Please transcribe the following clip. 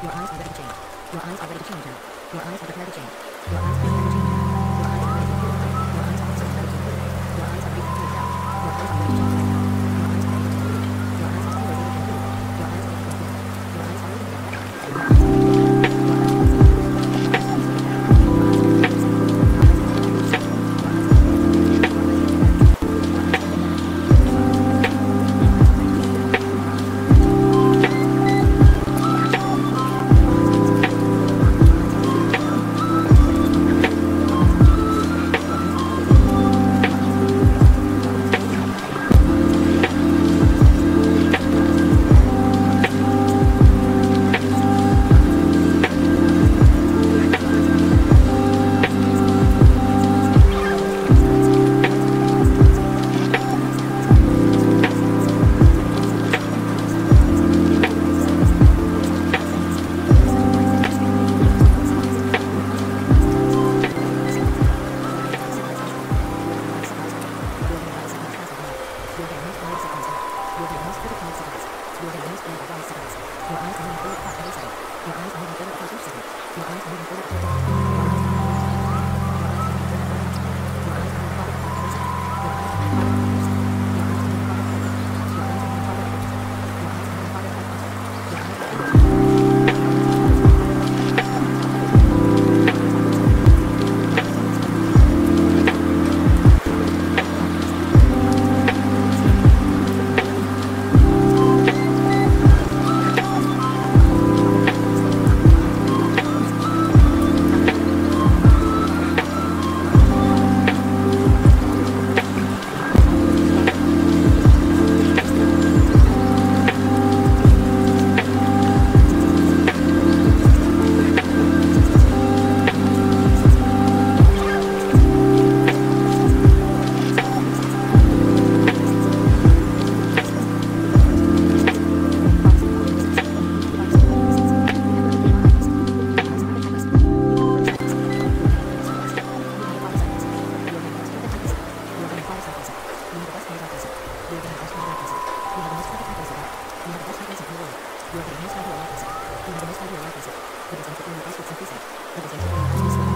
Your eyes are ready to change. Your eyes are ready to change. Your eyes are prepared to change. Your eyes are ready to change 每日保六百幾蚊成，夜晚就可以保六千幾蚊成，夜晚就可以保六千多。Thank you.